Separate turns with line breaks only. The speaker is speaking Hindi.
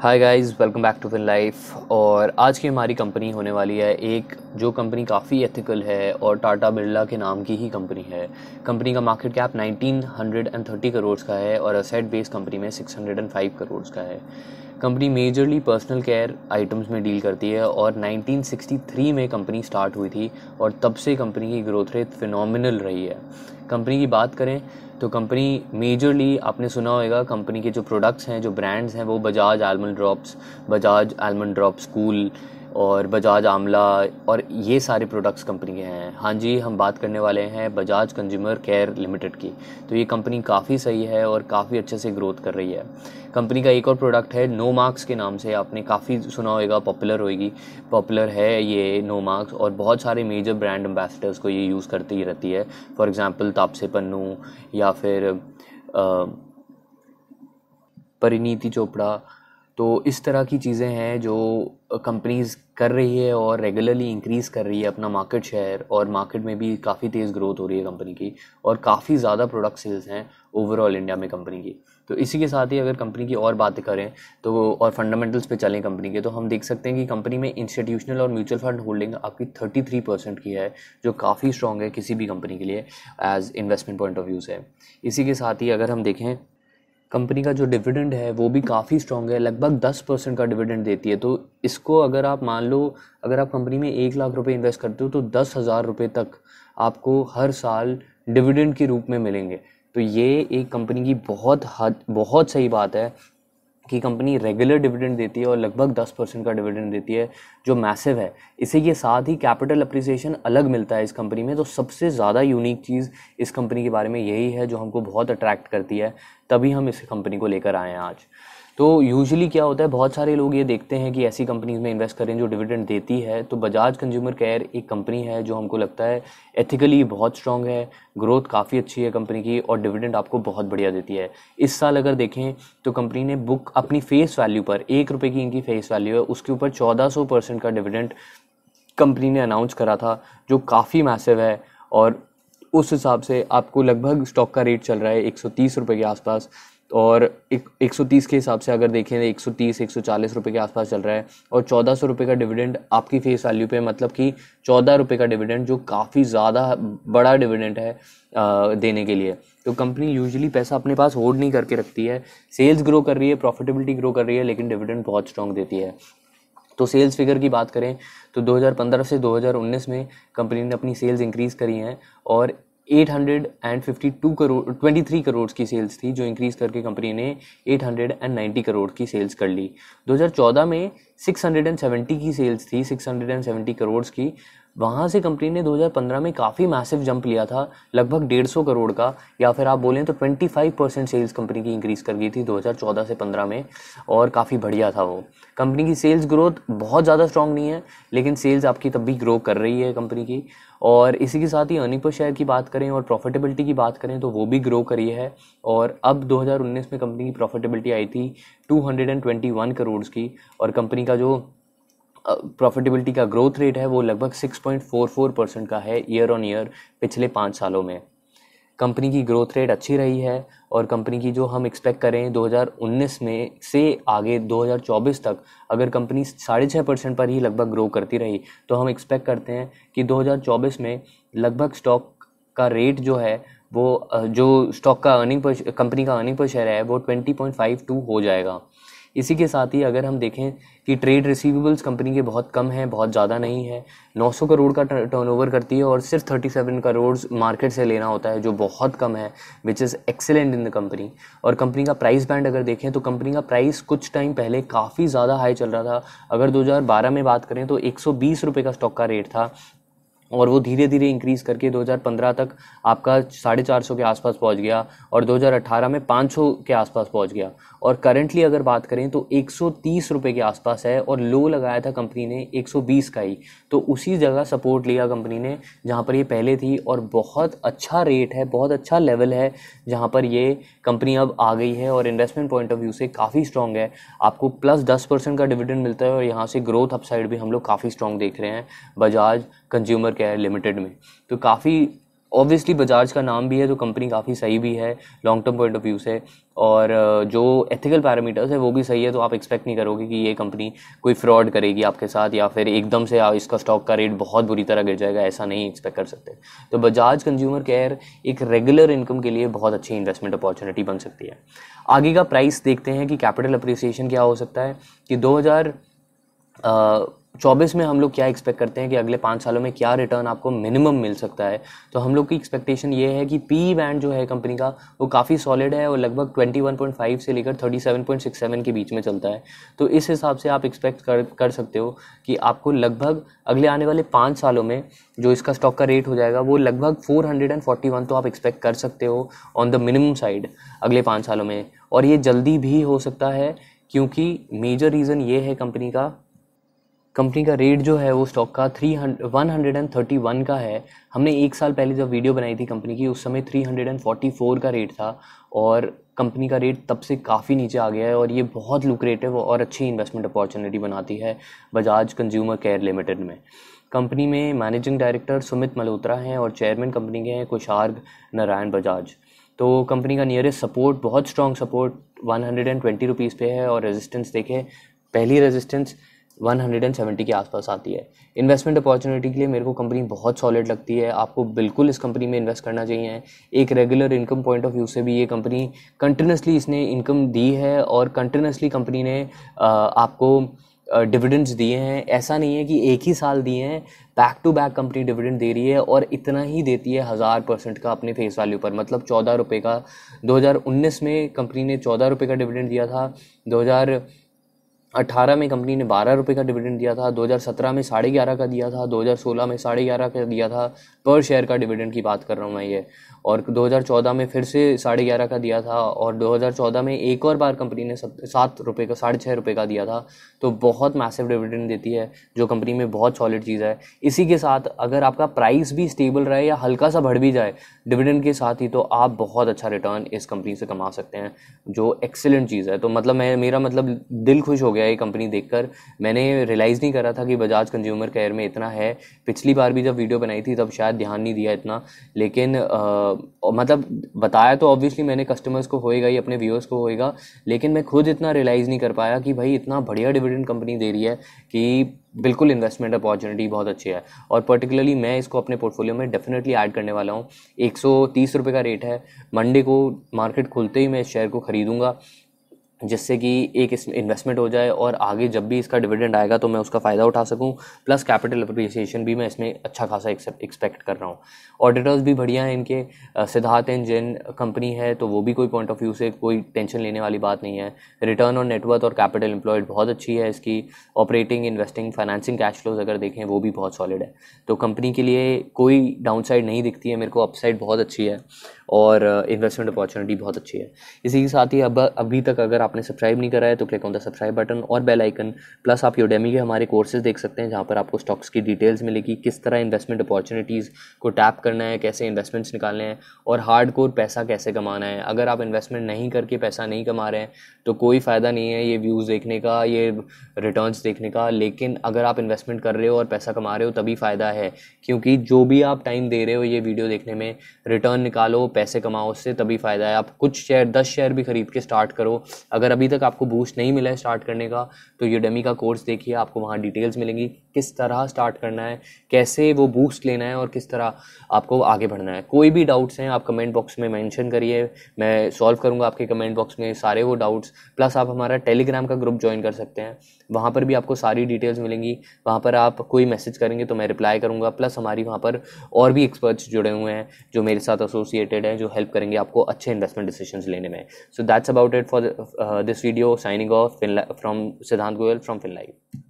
Hi guys welcome back to fin life और आज की हमारी कंपनी होने वाली है एक जो कंपनी काफ़ी एथिकल है और टाटा बिरला के नाम की ही कंपनी है। कंपनी का मार्केट कैप 1930 करोड़ का है और असेट बेस्ड कंपनी में 605 करोड़ का है। Company majorly personal care items में डील करती है और 1963 में कंपनी स्टार्ट हुई थी और तब से कंपनी की ग्रोथ रेट फिनोमिनल रही है। कंपनी की बात करें तो कंपनी मेजरली, आपने सुना होगा, कंपनी के जो प्रोडक्ट्स हैं, जो ब्रांड्स हैं, वो Bajaj almond drops Bajaj almond drops cool और बजाज आमला और ये सारे प्रोडक्ट्स कंपनी के हैं। हाँ जी, हम बात करने वाले हैं बजाज कंज्यूमर केयर लिमिटेड की। तो ये कंपनी काफ़ी सही है और काफ़ी अच्छे से ग्रोथ कर रही है। कंपनी का एक और प्रोडक्ट है नो मार्क्स के नाम से। आपने काफ़ी सुना होगा पॉपुलर होएगी। पॉपुलर है ये नो मार्क्स और बहुत सारे मेजर ब्रांड एम्बेसडर्स को ये यूज़ करती ही रहती है। फॉर एग्ज़ाम्पल तापसे पन्नू या फिर परिनीति चोपड़ा तो इस तरह की चीज़ें हैं जो कंपनीज़ कर रही है और रेगुलरली इंक्रीज़ कर रही है अपना मार्केट शेयर और मार्केट में भी काफ़ी तेज़ ग्रोथ हो रही है कंपनी की और काफ़ी ज़्यादा प्रोडक्ट सेल्स हैं ओवरऑल इंडिया में कंपनी की। तो इसी के साथ ही अगर कंपनी की और बातें करें तो और फंडामेंटल्स पे चलें कंपनी के तो हम देख सकते हैं कि कंपनी में इंस्टीट्यूशनल और म्यूचुअल फंड होल्डिंग आपकी थर्टी थ्री परसेंट की है, जो काफ़ी स्ट्रॉन्ग है किसी भी कंपनी के लिए as investment point of view से। इसी के साथ ही अगर हम देखें कंपनी का जो डिविडेंड है, वो भी काफ़ी स्ट्रॉन्ग है, लगभग दस परसेंट का डिविडेंड देती है। तो इसको अगर आप मान लो, अगर आप कंपनी में एक लाख रुपए इन्वेस्ट करते हो तो दस हज़ार रुपये तक आपको हर साल डिविडेंड के रूप में मिलेंगे। तो ये एक कंपनी की बहुत हद, बहुत सही बात है। कि कंपनी रेगुलर डिविडेंड देती है और लगभग दस परसेंट का डिविडेंड देती है, जो मैसिव है। इसी के साथ ही कैपिटल अप्रिसिएशन अलग मिलता है इस कंपनी में तो सबसे ज़्यादा यूनिक चीज़ इस कंपनी के बारे में यही है, जो हमको बहुत अट्रैक्ट करती है। तभी हम इस कंपनी को लेकर आए हैं आज। तो यूजुअली क्या होता है, बहुत सारे लोग ये देखते हैं कि ऐसी कंपनीज़ में इन्वेस्ट करें जो डिविडेंड देती है। तो बजाज कंज्यूमर केयर एक कंपनी है जो हमको लगता है एथिकली बहुत स्ट्रांग है ग्रोथ काफ़ी अच्छी है कंपनी की और डिविडेंड आपको बहुत बढ़िया देती है। इस साल अगर देखें तो कंपनी ने बुक अपनी फेस वैल्यू पर, एक रुपये की इनकी फेस वैल्यू है, उसके ऊपर चौदह परसेंट का डिविडेंड कंपनी ने अनाउंस करा था, जो काफ़ी मैसिव है और उस हिसाब से आपको लगभग स्टॉक का रेट चल रहा है एक सौ के आसपास। और एक एक सौ तीस के हिसाब से अगर देखें एक सौ तीस एक सौ चालीस रुपये के आसपास चल रहा है और चौदह सौ रुपये का डिविडेंड आपकी फेस वैल्यू पे मतलब कि चौदह रुपये का डिविडेंड जो काफ़ी ज़्यादा बड़ा डिविडेंड है आ, देने के लिए। तो कंपनी यूजुअली पैसा अपने पास होल्ड नहीं करके रखती है। सेल्स ग्रो कर रही है प्रॉफिटेबिलिटी ग्रो कर रही है लेकिन डिविडेंड बहुत स्ट्रॉन्ग देती है। तो सेल्स फिगर की बात करें तो 2015 से 2019 में कंपनी ने अपनी सेल्स इंक्रीज़ करी हैं और 852 करोड़ 23 करोड़ की सेल्स थी, जो इंक्रीज करके कंपनी ने 890 करोड़ की सेल्स कर ली। 2014 में 670 की सेल्स थी 670 करोड़ की। वहाँ से कंपनी ने 2015 में काफ़ी मैसिव जंप लिया था, लगभग 150 करोड़ का। या फिर आप बोलें तो 25 परसेंट सेल्स कंपनी की इंक्रीज़ कर गई थी 2014 से 15 में, और काफ़ी बढ़िया था वो। कंपनी की सेल्स ग्रोथ बहुत ज़्यादा स्ट्रांग नहीं है, लेकिन सेल्स आपकी तब भी ग्रो कर रही है कंपनी की। और इसी के साथ ही अर्निंग पर शेयर की बात करें और प्रॉफिटेबिलिटी की बात करें तो वो भी ग्रो करी है, और अब 2019 में कंपनी की प्रॉफिटेबिलिटी आई थी 221 करोड़ की, और कंपनी का जो प्रॉफिटेबिलिटी का ग्रोथ रेट है वो लगभग 6.44 परसेंट का है ईयर ऑन ईयर पिछले पाँच सालों में। कंपनी की ग्रोथ रेट अच्छी रही है और कंपनी की जो हम एक्सपेक्ट करें 2019 में से आगे 2024 तक अगर कंपनी साढ़े छः परसेंट पर ही लगभग ग्रो करती रही तो हम एक्सपेक्ट करते हैं कि 2024 में लगभग स्टॉक का रेट जो है वो जो स्टॉक का अर्निंग पर कंपनी का अर्निंग पर शेयर है वो 20.52 हो जाएगा। इसी के साथ ही अगर हम देखें कि ट्रेड रिसीवेबल्स कंपनी के बहुत कम हैं, बहुत ज़्यादा नहीं है। 900 करोड़ का टर्नओवर करती है और सिर्फ़ 37 करोड़ मार्केट से लेना होता है, जो बहुत कम है which is excellent in the company और कंपनी का प्राइस बैंड अगर देखें तो कंपनी का प्राइस कुछ टाइम पहले काफ़ी ज़्यादा हाई चल रहा था। अगर 2012 में बात करें तो एक सौ का स्टॉक का रेट था। और वो धीरे धीरे इंक्रीज़ करके 2015 तक आपका साढ़े चार सौ के आसपास पहुँच गया और 2018 में 500 के आसपास पहुँच गया। और करंटली अगर बात करें तो 130 रुपए के आसपास है और लो लगाया था कंपनी ने 120 का ही। तो उसी जगह सपोर्ट लिया कंपनी ने, जहाँ पर ये पहले थी और बहुत अच्छा रेट है, बहुत अच्छा लेवल है, जहाँ पर ये कंपनी अब आ गई है और इन्वेस्टमेंट पॉइंट ऑफ़ व्यू से काफ़ी स्ट्रॉन्ग है। आपको प्लस दस परसेंट का डिविडेंड मिलता है और यहाँ से ग्रोथ अपसाइड भी हम लोग काफ़ी स्ट्रॉन्ग देख रहे हैं। बजाज कंज्यूमर केयर लिमिटेड में। तो काफ़ी ऑब्वियसली बजाज का नाम भी है तो कंपनी काफ़ी सही भी है long term point of view से। और जो एथिकल पैरामीटर्स है, वो भी सही है तो आप एक्सपेक्ट नहीं करोगे कि ये कंपनी कोई फ्रॉड करेगी आपके साथ, या फिर एकदम से इसका स्टॉक का रेट बहुत बुरी तरह गिर जाएगा, ऐसा नहीं एक्सपेक्ट कर सकते। तो बजाज कंज्यूमर केयर एक रेगुलर इनकम के लिए बहुत अच्छी इन्वेस्टमेंट अपॉर्चुनिटी बन सकती है। आगे का प्राइस देखते हैं कि कैपिटल अप्रिसिएशन क्या हो सकता है, कि दो हज़ार चौबीस में हम लोग क्या एक्सपेक्ट करते हैं कि अगले पाँच सालों में क्या रिटर्न आपको मिनिमम मिल सकता है? तो हम लोग की एक्सपेक्टेशन ये है कि पी बैंड जो है कंपनी का, वो काफ़ी सॉलिड है और लगभग 21.5 से लेकर 37.67 के बीच में चलता है। तो इस हिसाब से आप एक्सपेक्ट कर कर सकते हो कि आपको लगभग अगले आने वाले पाँच सालों में जो इसका स्टॉक का रेट हो जाएगा, वो लगभग four hundred and forty one तो आप एक्सपेक्ट कर सकते हो ऑन द मिनिमम साइड अगले पाँच सालों में। और ये जल्दी भी हो सकता है क्योंकि मेजर रीज़न ये है कंपनी का कंपनी का रेट जो है वो स्टॉक का three one hundred and thirty one का है। हमने एक साल पहले जब वीडियो बनाई थी कंपनी की, उस समय three hundred and forty four का रेट था और कंपनी का रेट तब से काफ़ी नीचे आ गया है और ये बहुत लुक्रेटिव और अच्छी इन्वेस्टमेंट अपॉर्चुनिटी बनाती है बजाज कंज्यूमर केयर लिमिटेड में। कंपनी में मैनेजिंग डायरेक्टर सुमित मल्होत्रा हैं और चेयरमैन कंपनी के हैं कुशार्ग नारायण बजाज तो कंपनी का नियरेस्ट सपोर्ट बहुत strong support one hundred and twenty rupees पे है और रेजिस्टेंस देखें, पहली रेजिस्टेंस 170 के आसपास आती है। इन्वेस्टमेंट अपॉर्चुनिटी के लिए मेरे को कंपनी बहुत सॉलिड लगती है। आपको बिल्कुल इस कंपनी में इन्वेस्ट करना चाहिए। एक regular income point of view से भी ये कंपनी कंटिन्यूसली इसने इनकम दी है और कंटिन्यूसली कंपनी ने आपको डिविडेंड्स दिए हैं। ऐसा नहीं है कि एक ही साल दिए हैं। Back to back company dividend दे रही है और इतना ही देती है हज़ार परसेंट का अपने फेस वैल्यू पर। मतलब चौदह रुपये का 2019 में कंपनी ने चौदह रुपये का डिविडेंड दिया था। 2000 अठारह में कंपनी ने बारह रुपये का डिविडेंड दिया था 2017 में साढ़े ग्यारह का दिया था 2016 में साढ़े ग्यारह का दिया था पर शेयर का डिविडेंड की बात कर रहा हूँ मैं ये। और 2014 में फिर से साढ़े ग्यारह का दिया था, और 2014 में एक और बार कंपनी ने सात रुपये का, साढ़े छः रुपये का दिया था तो बहुत मैसिव डिविडेंड देती है, जो कंपनी में बहुत सॉलिड चीज़ है। इसी के साथ अगर आपका प्राइस भी स्टेबल रहे या हल्का सा बढ़ भी जाए डिविडेंड के साथ ही तो आप बहुत अच्छा रिटर्न इस कंपनी से कमा सकते हैं, जो एक्सेलेंट चीज़ है। तो मतलब मैं, मेरा मतलब दिल खुश हो गया ये कंपनी देखकर। मैंने रियलाइज़ नहीं करा था कि बजाज कंज्यूमर केयर में इतना है। पिछली बार भी जब वीडियो बनाई थी तब शायद ध्यान नहीं दिया इतना। लेकिन आ, मतलब बताया तो ऑब्वियसली मैंने कस्टमर्स को होएगा ही अपने व्यूअर्स को होएगा। लेकिन मैं खुद इतना रियलाइज़ नहीं कर पाया कि भाई इतना बढ़िया डिविडेंड कंपनी दे रही है कि बिल्कुल इन्वेस्टमेंट अपॉर्चुनिटी बहुत अच्छी है। और पर्टिकुलरली मैं इसको अपने पोर्टफोलियो में डेफिनेटली ऐड करने वाला हूँ। एक सौ तीस का रेट है। मंडे को मार्केट खुलते ही मैं इस शेयर को ख़रीदूँगा। जिससे कि एक इस इन्वेस्टमेंट हो जाए और आगे जब भी इसका डिविडेंड आएगा तो मैं उसका फ़ायदा उठा सकूँ प्लस कैपिटल अप्रिसिएशन भी मैं इसमें अच्छा खासा एक्सपेक्ट कर रहा हूँ। ऑडिटर्स भी बढ़िया हैं इनके सिद्धार्थ एंड जैन कंपनी है तो वो भी कोई पॉइंट ऑफ़ व्यू से कोई टेंशन लेने वाली बात नहीं है। रिटर्न ऑन नेटवर्थ और कैपिटल एम्प्लॉयड बहुत अच्छी है इसकी। Operating investing financing cash flows अगर देखें, वो भी बहुत सॉलिड है। तो कंपनी के लिए कोई डाउन नहीं दिखती है, मेरे को अपसाइड बहुत अच्छी है। और इन्वेस्टमेंट अपॉर्चुनिटी बहुत अच्छी है। इसी के साथ ही अब, अभी तक अगर आपने सब्सक्राइब नहीं करा है तो click on the subscribe button और बेल आइकन प्लस आप योडेमी के हमारे कोर्सेज देख सकते हैं, जहाँ पर आपको स्टॉक्स की डिटेल्स मिलेगी, किस तरह इन्वेस्टमेंट अपॉर्चुनिटीज़ को टैप करना है, कैसे इन्वेस्टमेंट्स निकालने हैं, और हार्ड कोर पैसा कैसे कमाना है। अगर आप इन्वेस्टमेंट नहीं करके पैसा नहीं कमा रहे हैं तो कोई फ़ायदा नहीं है ये व्यूज़ देखने का, ये रिटर्न्स देखने का, लेकिन अगर आप इन्वेस्टमेंट कर रहे हो और पैसा कमा रहे हो, तभी फ़ायदा है। क्योंकि जो भी आप टाइम दे रहे हो ये वीडियो देखने में रिटर्न निकालो पैसे कमाओ, उससे तभी फ़ायदा है। आप कुछ शेयर दस शेयर भी खरीद के स्टार्ट करो। अगर अभी तक आपको बूस्ट नहीं मिला है स्टार्ट करने का तो ये यूडेमी का कोर्स देखिए, आपको वहाँ डिटेल्स मिलेंगी। किस तरह स्टार्ट करना है, कैसे वो बूस्ट लेना है और किस तरह आपको आगे बढ़ना है। कोई भी डाउट्स हैं, आप कमेंट बॉक्स में मैंशन करिए। मैं सॉल्व करूँगा आपके कमेंट बॉक्स में सारे वो डाउट्स प्लस आप हमारा टेलीग्राम का ग्रुप ज्वाइन कर सकते हैं। वहाँ पर भी आपको सारी डिटेल्स मिलेंगी। वहाँ पर आप कोई मैसेज करेंगे तो मैं रिप्लाई करूँगा। प्लस हमारी वहाँ पर और भी एक्सपर्ट्स जुड़े हुए हैं, जो मेरे साथ एसोसिएटेड हैं जो हेल्प करेंगे आपको अच्छे इन्वेस्टमेंट डिसीज़न लेने में। So that's about it for this video signing off from Siddhant Goyal from fin live